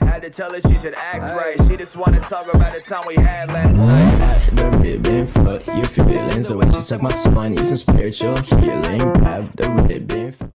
Had to tell her she should act right. She just wanna talk about the time we had last night. The ribbon for your feelings. The way she suck my soul, is a some spiritual healing. Grab the ribbon.